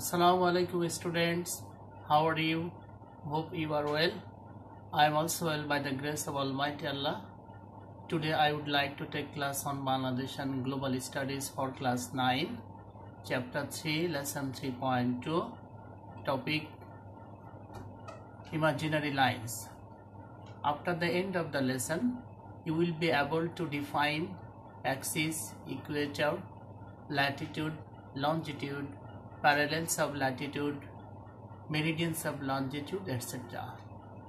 Assalamu alaikum students. How are you? Hope you are well. I am also well by the grace of Almighty Allah. Today I would like to take class on Bangladesh and Global Studies for class 9, chapter 3, lesson 3.2, topic Imaginary Lines. After the end of the lesson, you will be able to define axis, equator, latitude, longitude, parallels of latitude, meridians of longitude, etc.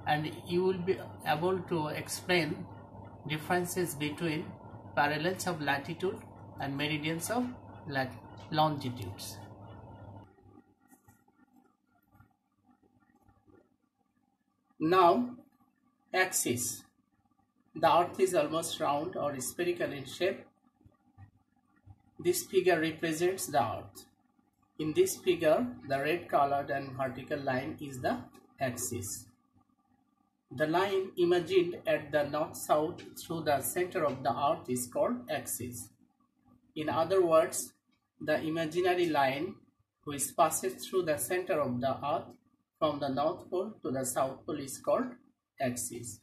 And you will be able to explain differences between parallels of latitude and meridians of lat longitudes. Now, axis. The earth is almost round or spherical in shape. This figure represents the earth. In this figure, the red colored and vertical line is the axis. The line imagined at the north-south through the center of the earth is called axis. In other words, the imaginary line which passes through the center of the earth from the north pole to the south pole is called axis.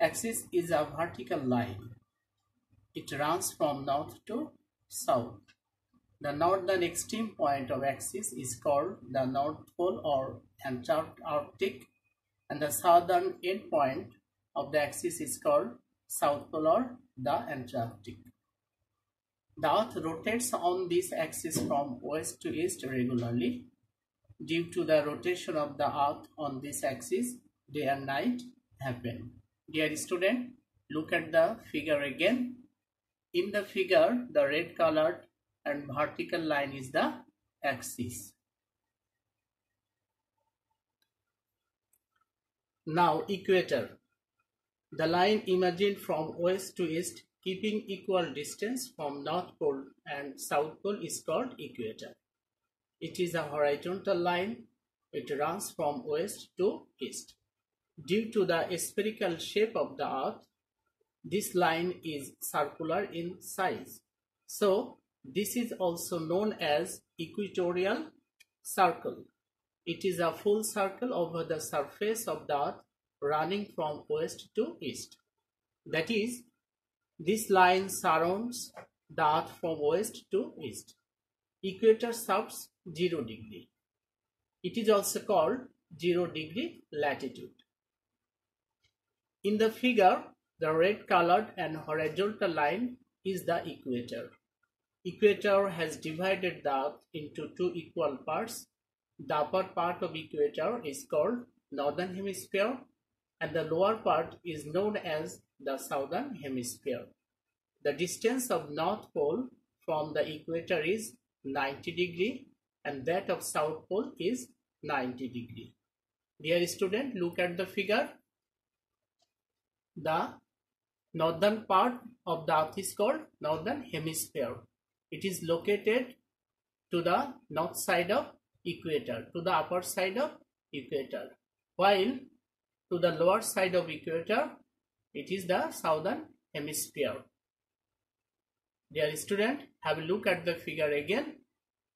Axis is a vertical line. It runs from north to south. The northern extreme point of axis is called the North Pole or Antarctic and the southern end point of the axis is called South Pole or the Antarctic. The Earth rotates on this axis from west to east regularly. Due to the rotation of the Earth on this axis, day and night happen. Dear student, look at the figure again. In the figure, the red colored and vertical line is the axis. Now equator. The line imagined from west to east keeping equal distance from north pole and south pole is called equator. It is a horizontal line. It runs from west to east. Due to the spherical shape of the earth, this line is circular in size. So, this is also known as equatorial circle. It is a full circle over the surface of the earth running from west to east. That is, this line surrounds the earth from west to east. Equator serves 0 degree. It is also called 0 degree latitude. In the figure, the red colored and horizontal line is the equator. Equator has divided the earth into two equal parts. The upper part of equator is called northern hemisphere and the lower part is known as the southern hemisphere. The distance of north pole from the equator is 90 degree and that of south pole is 90 degree. Dear student, look at the figure. The northern part of the earth is called northern hemisphere it is located to the north side of equator to the upper side of equator. While to the lower side of equator it is the southern hemisphere. Dear student have a look at the figure again.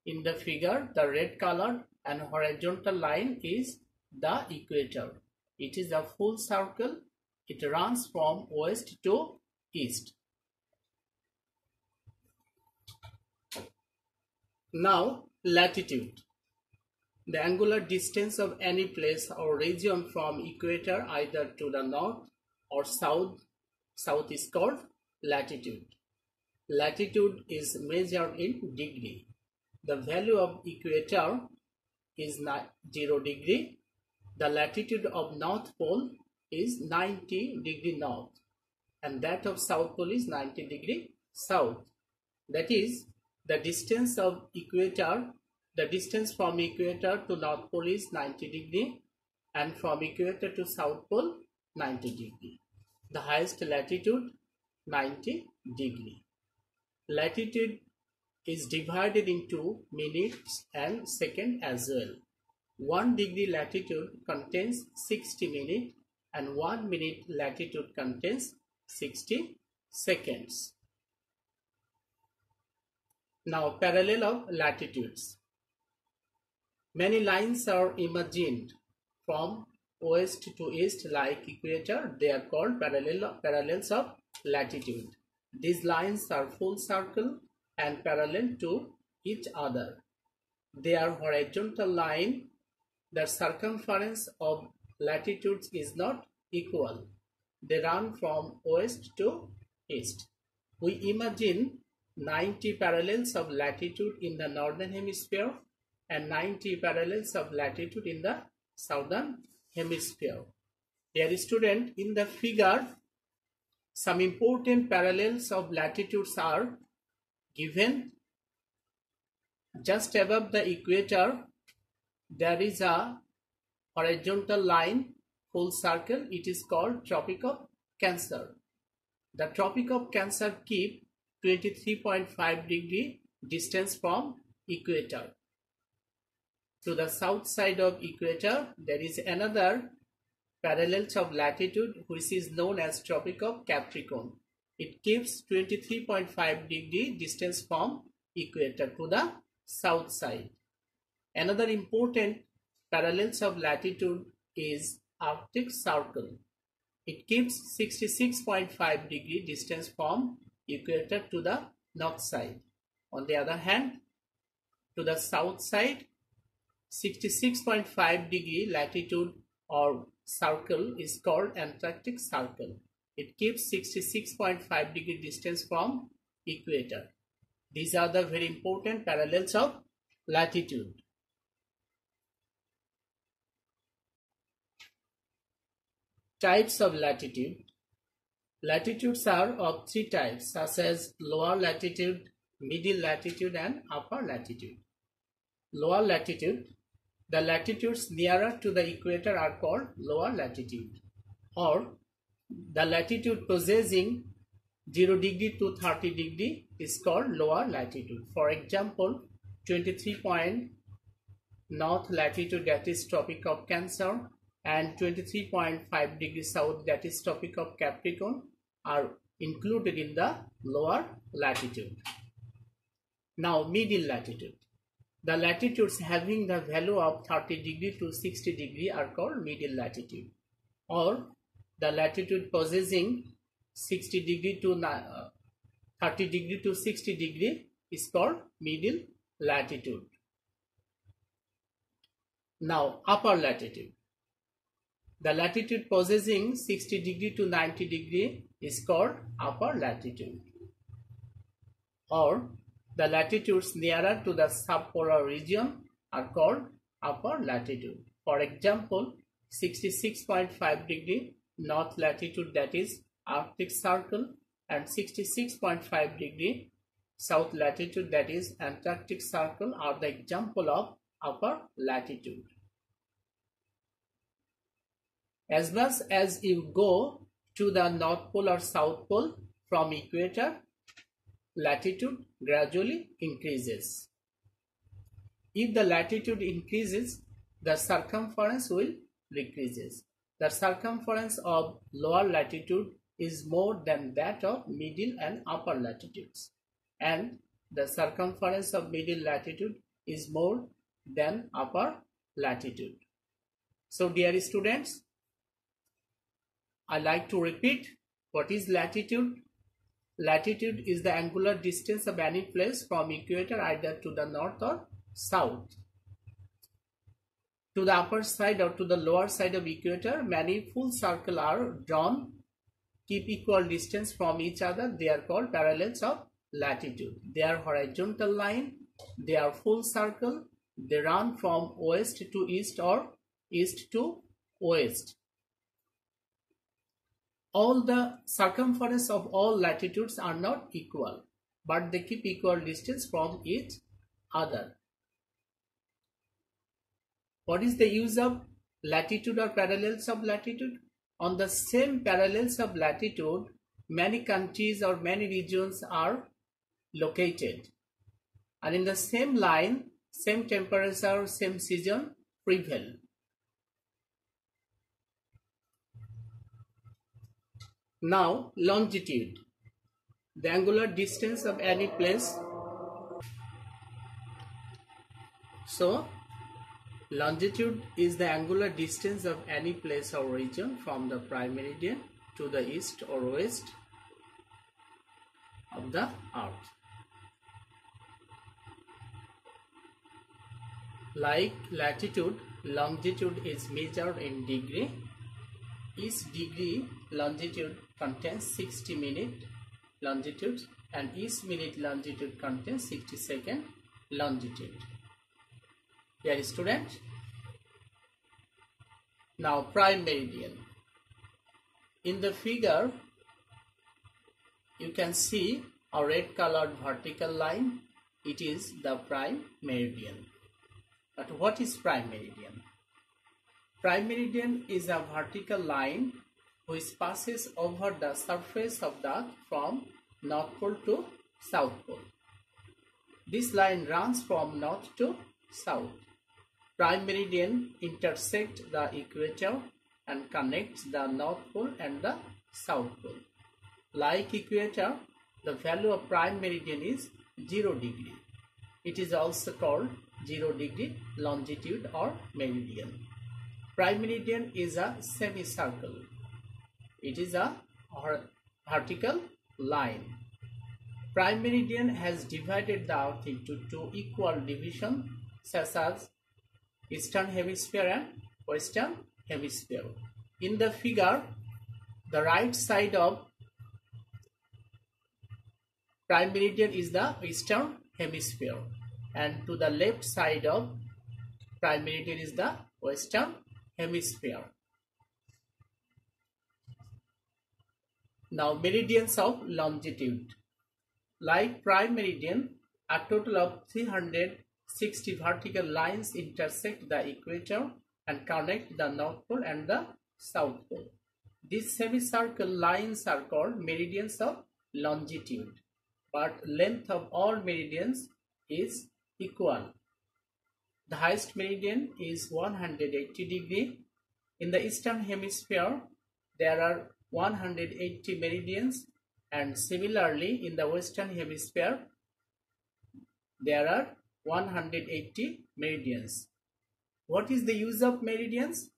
In the figure the red color and horizontal line is the equator. It is a full circle. It runs from west to east Now, latitude. The angular distance of any place or region from equator either to the north or south, south is called latitude. Latitude is measured in degree. The value of equator is 0 degree. The latitude of north pole is 90 degree north and that of south pole is 90 degree south. That is the distance of equator, the distance from equator to north pole is 90 degree and from equator to south pole 90 degree. The highest latitude 90 degree. Latitude is divided into minutes and second as well. 1 degree latitude contains 60 minutes and 1 minute latitude contains 60 seconds. Now parallel of latitudes. Many lines are imagined from west to east like equator. They are called parallel, parallels of latitude. These lines are full circle and parallel to each other. They are horizontal line. The circumference of latitudes is not equal. They run from west to east. We imagine 90 parallels of latitude in the northern hemisphere and 90 parallels of latitude in the southern hemisphere. Dear student, in the figure, some important parallels of latitudes are given just above the equator. There is a horizontal line, full circle. It is called Tropic of Cancer. The Tropic of Cancer keep 23.5 degree distance from equator. To the south side of equator, there is another parallel of latitude which is known as Tropic of Capricorn. It keeps 23.5 degree distance from equator to the south side. Another important parallels of latitude is Arctic Circle. It keeps 66.5 degree distance from equator to the north side. On the other hand, to the south side, 66.5 degree latitude or circle is called Antarctic Circle. It keeps 66.5 degree distance from equator. These are the very important parallels of latitude. Types of latitude Latitudes are of three types such as lower latitude, middle latitude and upper latitude. Lower latitude, the latitudes nearer to the equator are called lower latitude or the latitude possessing 0 degree to 30 degree is called lower latitude. For example, 23 point north latitude that is Tropic of Cancer and 23.5 degree south that is Tropic of Capricorn are included in the lower latitude. Now middle latitude. The latitudes having the value of 30 degree to 60 degree are called middle latitude or the latitude possessing 60 degree to uh, 30 degree to 60 degree is called middle latitude. Now upper latitude. The latitude possessing 60 degree to 90 degree is called upper latitude. Or the latitudes nearer to the subpolar region are called upper latitude. For example, 66.5 degree north latitude that is Arctic Circle and 66.5 degree south latitude that is Antarctic Circle are the example of upper latitude. As much as you go to the North Pole or South Pole from equator, latitude gradually increases. If the latitude increases, the circumference will decreases. The circumference of lower latitude is more than that of middle and upper latitudes and the circumference of middle latitude is more than upper latitude. So dear students, I like to repeat what is latitude. Latitude is the angular distance of any place from equator either to the north or south. To the upper side or to the lower side of equator, many full circle are drawn, keep equal distance from each other. They are called parallels of latitude. They are horizontal line, they are full circle, they run from west to east or east to west all the circumference of all latitudes are not equal, but they keep equal distance from each other. What is the use of latitude or parallels of latitude? On the same parallels of latitude, many countries or many regions are located. And in the same line, same temperature, or same season prevail. Now longitude, the angular distance of any place. So Longitude is the angular distance of any place or region from the prime meridian to the east or west of the earth. Like latitude, longitude is measured in degree. Each degree longitude contains 60 minute longitude and each minute longitude contains 60 second longitude. Dear student, now prime meridian. In the figure, you can see a red colored vertical line. It is the prime meridian. But what is prime meridian? Prime meridian is a vertical line which passes over the surface of the earth from North Pole to South Pole. This line runs from north to south. Prime meridian intersect the equator and connects the North Pole and the South Pole. Like equator, the value of prime meridian is 0 degree. It is also called 0 degree longitude or meridian. Prime meridian is a semicircle. It is a vertical line. Prime meridian has divided the earth into two equal divisions such as eastern hemisphere and western hemisphere. In the figure, the right side of prime meridian is the eastern hemisphere and to the left side of prime meridian is the western hemisphere. Now meridians of longitude. Like prime meridian, a total of 360 vertical lines intersect the equator and connect the North Pole and the South Pole. These semicircle lines are called meridians of longitude, but length of all meridians is equal. The highest meridian is 180 degree. In the eastern hemisphere, there are 180 meridians and similarly in the western hemisphere, there are 180 meridians. What is the use of meridians?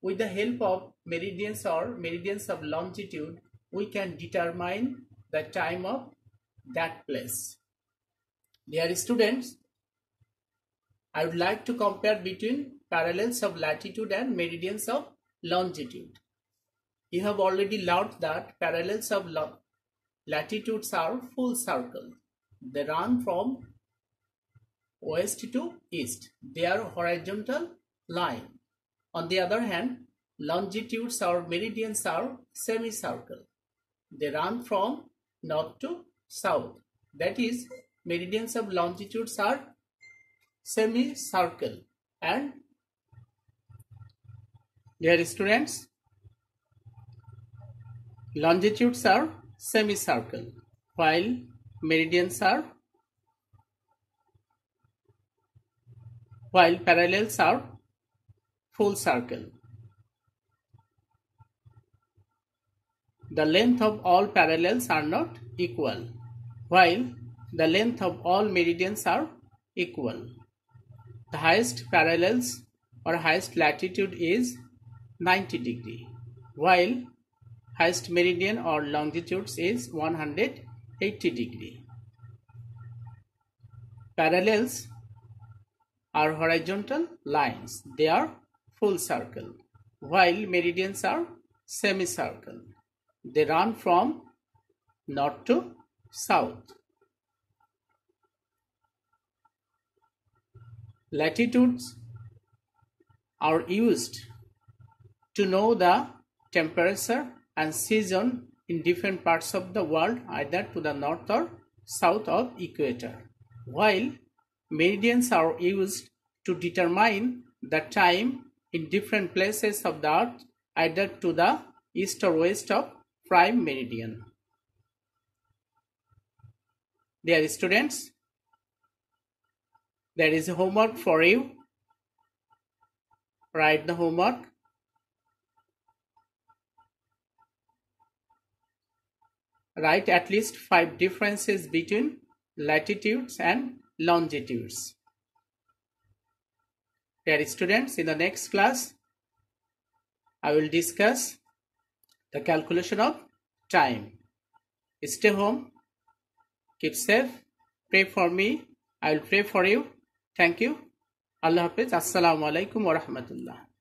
With the help of meridians or meridians of longitude, we can determine the time of that place. Dear students, I would like to compare between parallels of latitude and meridians of longitude. You have already learned that parallels of latitudes are full circle. They run from west to east. They are horizontal line. On the other hand, longitudes or meridians are semicircle. They run from north to south. That is, meridians of longitudes are semicircle and dear students, longitudes are semicircle while meridians are while parallels are full circle. The length of all parallels are not equal, while the length of all meridians are equal. The highest parallels or highest latitude is 90 degree, while highest meridian or longitudes is 180 degree. Parallels are horizontal lines. They are full circle, while meridians are semicircle. They run from north to south. Latitudes are used to know the temperature and season in different parts of the world either to the north or south of equator while Meridians are used to determine the time in different places of the earth either to the east or west of prime meridian. Dear students, there is a homework for you. Write the homework. Write at least five differences between latitudes and longitudes Dear students, in the next class, I will discuss the calculation of time. Stay home, keep safe, pray for me. I will pray for you. Thank you. Allah Hafiz. Assalamu alaikum wa rahmatullah.